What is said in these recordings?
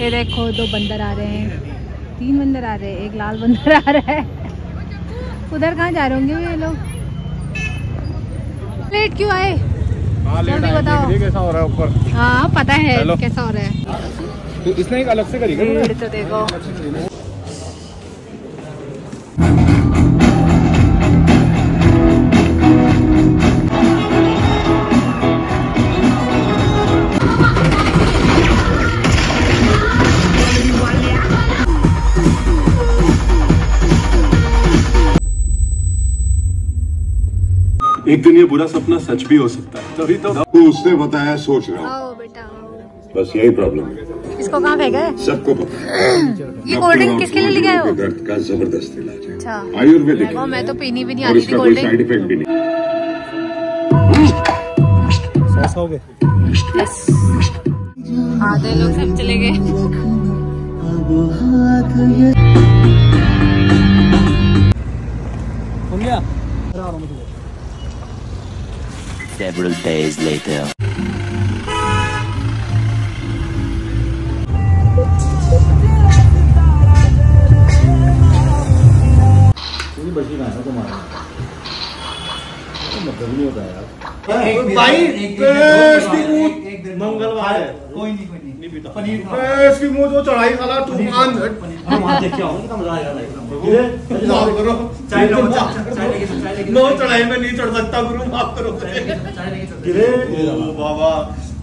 देखो दो बंदर आ रहे हैं। तीन बंदर आ रहे हैं एक लाल बंदर आ रहा है। उधर कहाँ जा रहे होंगे ये लोग? लेट क्यों आए? हाँ, जल्दी बताओ। कैसा हो रहा है ऊपर? हाँ पता है कैसा हो रहा है। तो इसने एक अलग से करी तो देखो। एक दिन ये बुरा सपना सच भी हो सकता है। तभी तो तो उसने बताया सोच रहा हूँ। आओ बेटा आओ। बस यही प्रॉब्लम है। इसको कहाँ फेंका है? सबको पता है। ये कोल्ड ड्रिंक किसके लिए लेके आए हो दर्द का ज़बरदस्त इलाज है। अच्छा। आयुर्वेदिक मैं तो पीनी भी नहीं आती थी कोल्ड ड्रिंक साइड इफ़ेक्ट भी नहीं। आधे लोग सब चले गए। Several days later. मंगलवार है कोई नहीं कोई पनीर इसकी मुँह जो चढ़ाई खाला तूफ़ान माफ़ करो। नो चढ़ाई में नहीं चढ़ सकता गुरु माफ़ करो। ओ बाबा।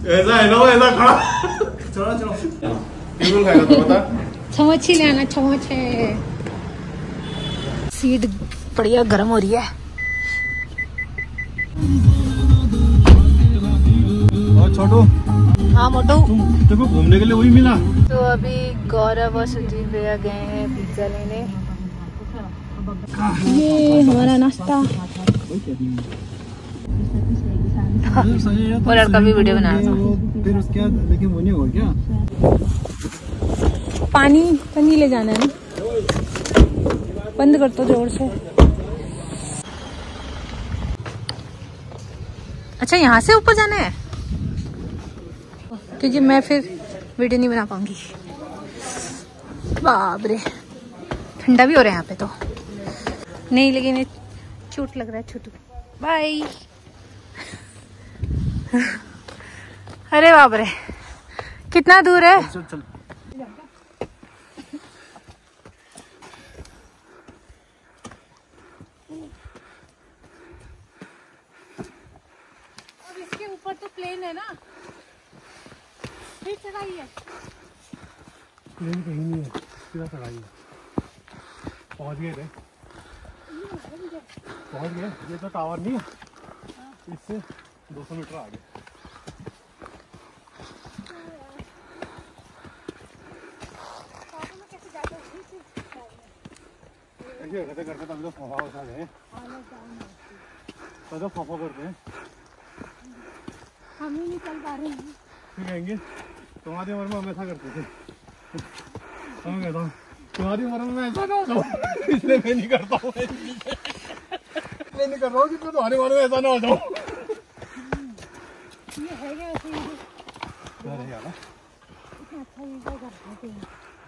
ऐसा है ना ऐसा खड़ा। चलो चलो। टेबल खाएगा तो बता छमच ही ले आना छमच है सीट बढ़िया गर्म हो रही है। और छोटू। हाँ मोटू। देखो घूमने के लिए वही मिला। तो अभी गौरव और सुजीत भैया गए हैं पिज्जा लेने। ये हमारा नाश्ता। वो लड़का भी वीडियो बना। रहा था फिर उसके बाद लेकिन वो नहीं हुआ क्या? पानी तो नहीं ले जाना है बंद कर दो ज़ोर से। अच्छा यहाँ से ऊपर जाना है? क्योंकि मैं फिर वीडियो नहीं बना पाऊँगी। बाबरे। ठंडा भी हो रहा है यहाँ पे तो। नहीं लेकिन ये लग रहा है छोटू। बाय अरे बाबरे कितना दूर है? चल चल। इसके ऊपर तो प्लेन है ना। चढ़ाई है कहीं नहीं है सीधा चढ़ाई है पहुँच गए थे पहुँच गए? ये तो टावर नहीं है। इससे 200 मीटर आगे। करते करते तभी तो फफा उठा गए तभी तो फफा करते हैं। हम ही नहीं चल पा रहे हैं। कहेंगे तुम्हारी उम्र में हम ऐसा करते थे हम कहता हूँ तुम्हारी उम्र में मैं ऐसा ना हो इसलिए मैं नहीं करता हूँ मैं नहीं कर रहा हूँ कि मैं तुम्हारी उम्र में ऐसा ना हो है ही घर है यार अच्छा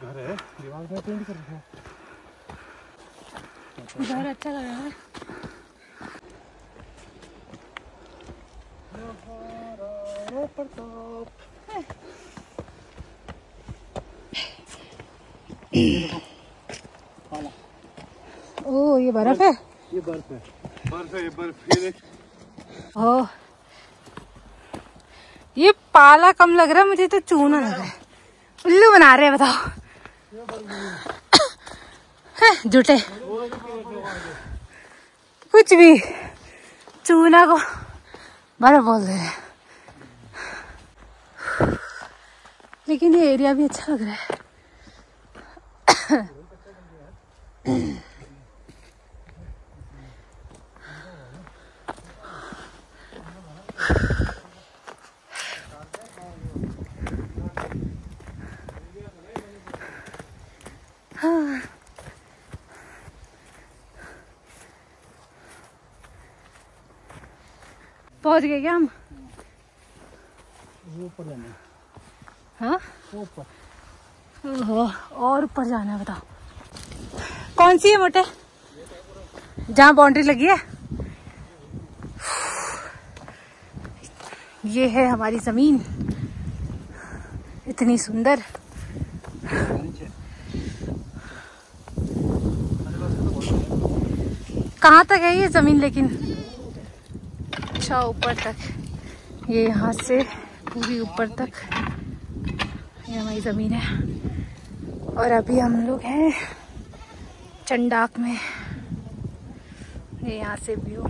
घर है दीवार पे पेंट कर रखा है घर अच्छा लग रहा है ओ ये बर्फ़ है। ये बर्फ़ है। बर्फ़ है ये बर्फ़। ये देख ओह ये पाला कम लग रहा है मुझे तो चूना लग रहा है। उल्लू बना रहे हैं बताओ। हैं, झूठे कुछ भी। चूना को बर्फ़ बोल दे रहे हैं। लेकिन ये एरिया भी अच्छा लग रहा है। पहुँच गए क्या हम? ऊपर जाना है। ऊपर। ओहो, और ऊपर जाना है बताओ। कौन सी है मोटे जहाँ बाउंड्री लगी है। ये है हमारी ज़मीन। इतनी सुंदर। कहाँ तक है ये ज़मीन लेकिन? अच्छा ऊपर तक। ये यहाँ से पूरी ऊपर तक। ये हमारी ज़मीन है। और अभी हम लोग हैं चंडाक में। ये यहाँ से व्यू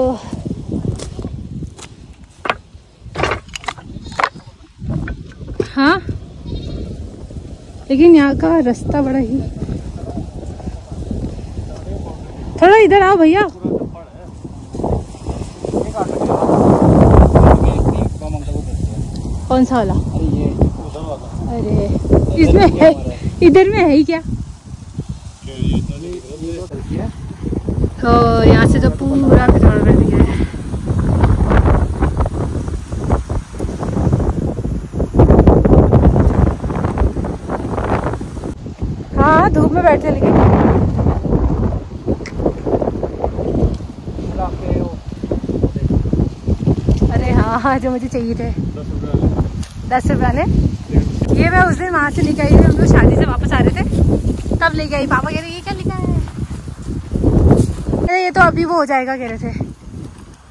ओह। हाँ। लेकिन यहाँ का रास्ता बड़ा ही थोड़ा इधर आओ भैया। कौन सा वाला? अरे इसमें है इधर में है ही क्या? तो यहाँ से तो पूरा है। हाँ धूप में बैठे लेकिन। अरे हाँ हाँ जो मुझे चाहिए थे। दस रुपये वाले। ये मैं उस दिन वहाँ से लेके आई थी हम लोग शादी से वापस आ रहे थे। तब लेके आई। पापा कह रहे ये क्या लिखा है? अरे ये तो अभी वो हो जाएगा कह रहे थे।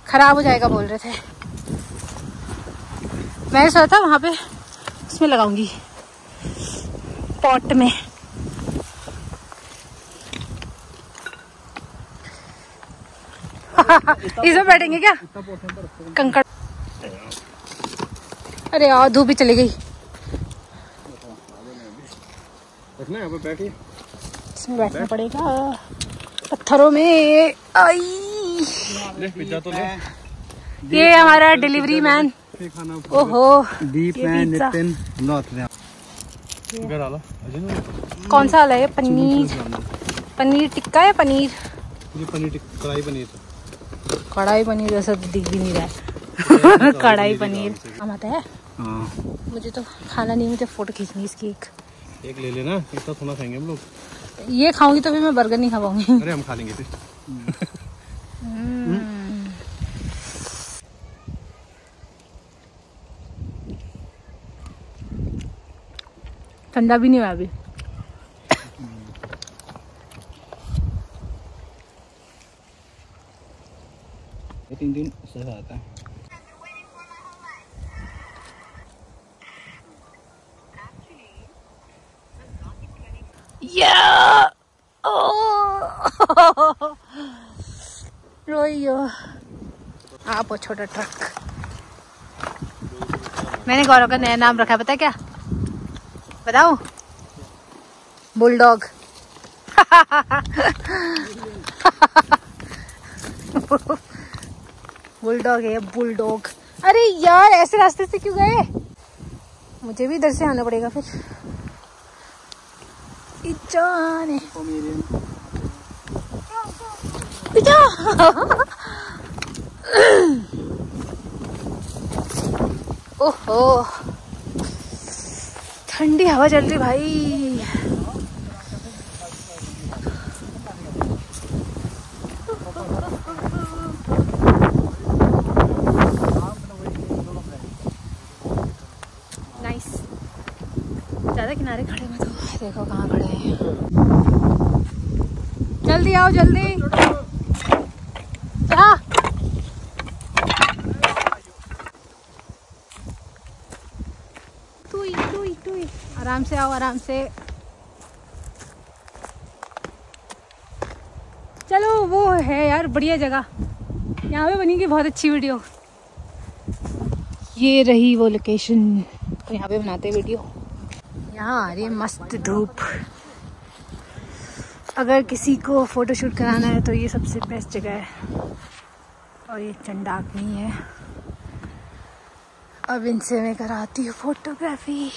खराब हो जाएगा बोल रहे थे। मैंने सोचा था वहाँ पे उसमें लगाऊँगी। पॉट में। इसमें बैठेंगे क्या? कंकड़। अरे यार धूप भी चली गई। यहाँ पे बैठिए इसमें बैठना पड़ेगा। पत्थरों में। आई। ले पिज्जा तो ले। ये हमारा डिलीवरी मैन ओहो दीप है पिज्जा। नितिन नॉर्थ में। घर आला अजय कौन सा वाला है? पनीर। पनीर टिक्का या पनीर? ये पनीर कढ़ाई पनीर। कढ़ाई पनीर जैसा तो दिख भी नहीं रहा है। कढ़ाई पनीर हम आता है? हाँ। मुझे तो खाना नहीं मुझे फ़ोटो खींचनी इसकी एक। एक ले लेना इतना थोड़ा खाएँगे हम लोग। ये खाऊँगी तो फिर मैं बर्गर नहीं खा पाऊँगी अरे हम खा लेंगे फिर। ठंडा भी नहीं हुआ अभी। तीन दिन सह आता है या रोइयो आप वो छोटा ट्रक मैंने गौरव का नया नाम रखा है, पता है क्या? बताऊँ? बुलडॉग बुलडॉग है बुलडॉग अरे यार, ऐसे रास्ते से क्यों गए? मुझे भी इधर से आना पड़ेगा फिर। जाने पिता ओहो। ठंडी हवा चल रही भाई। नाइस ज़्यादा किनारे खड़े मत हो। देखो कहाँ खड़े हैं जल्दी आओ, जल्दी। क्या आराम से आओ, आराम से। चलो, वो है यार, बढ़िया जगह। यहाँ पे बनेगी बहुत अच्छी वीडियो। ये रही वो लोकेशन तो यहाँ पे बनाते वीडियो। यहाँ आ रही है मस्त धूप। अगर किसी को फ़ोटो शूट कराना है तो ये सबसे बेस्ट जगह है। और ये चंडाक नहीं है। अब इनसे मैं कराती हूँ फोटोग्राफी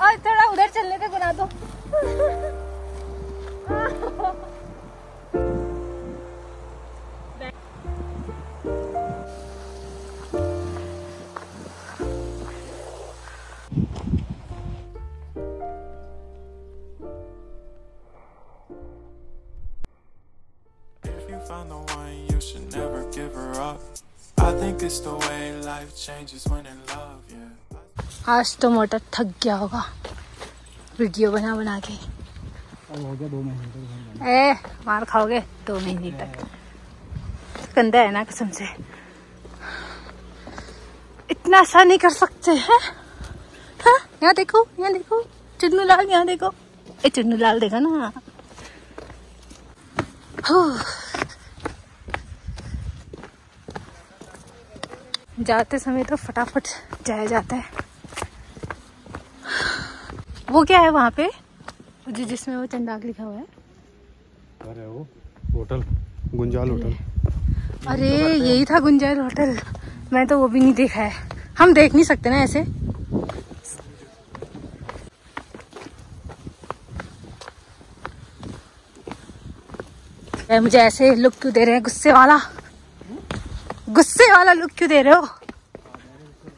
और थोड़ा उधर चलने का बना दो। आज तो मोटर थक गया होगा। वीडियो बना बना के। अब हो गया दो महीने तक ए मार खाओगे? दो महीने तक। गंदा है ना कसम से। इतना सा नहीं कर सकते हैं। हाँ यहाँ देखो यहाँ देखो। चुन्नू लाल यहाँ देखो। ए चुन्नू लाल देखा ना। जाते समय तो फटाफट जाया जाता है। वो क्या है वहाँ पे? जो जिसमें वो चंदाक लिखा हुआ है। अरे वो होटल गुंजाल होटल। अरे यही था गुंजाल होटल। मैं तो वो भी नहीं देखा है। हम देख नहीं सकते ना ऐसे। मुझे ऐसे लुक क्यों दे रहे हैं गुस्से वाला? गुस्से वाला लुक क्यों दे रहे हो?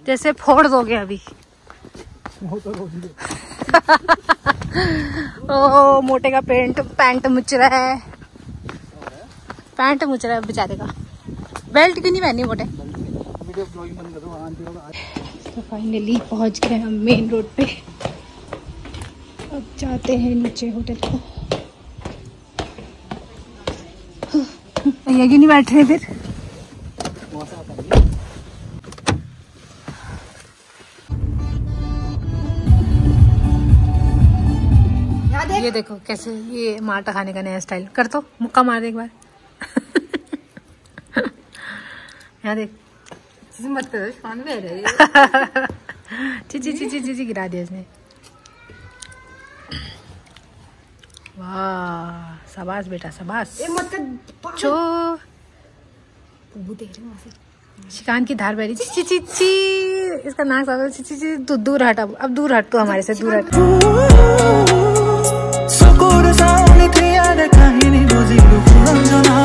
जैसे फोड़ दोगे अभी। ओ मोटे का पेंट, पैंट मुच रहा है। पैंट मुच रहा है बेचारे का। बेल्ट क्यों नहीं पहनी मोटे? तो फाइनली पहुँच गए हम मेन रोड पे। अब जाते हैं नीचे होटल को। भैया क्यों नहीं बैठ रहे फिर? ये देखो कैसे ये माटा खाने का नया स्टाइल कर तो मुक्का मार दे एक बार। यहाँ देख। मत गिरा दिया इसने। वाह शाबाश बेटा शाबाश। मत कर चो। वो देख रहे वहाँ से शिकान की धार बहरी। ची ची ची ची इसका नाक साफ़ ची ची ची तू दूर हट अब। अब दूर हट तू हमारे से दूर हट। 等着那